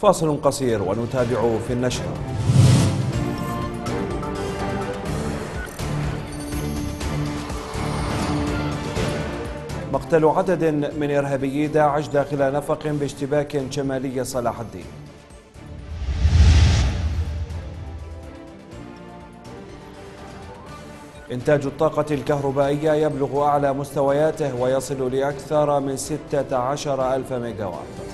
فاصل قصير ونتابع في النشر. مقتل عدد من إرهابيي داعش داخل نفق باشتباك شمالي صلاح الدين. إنتاج الطاقة الكهربائية يبلغ أعلى مستوياته ويصل لأكثر من 16 ألف ميجاوات.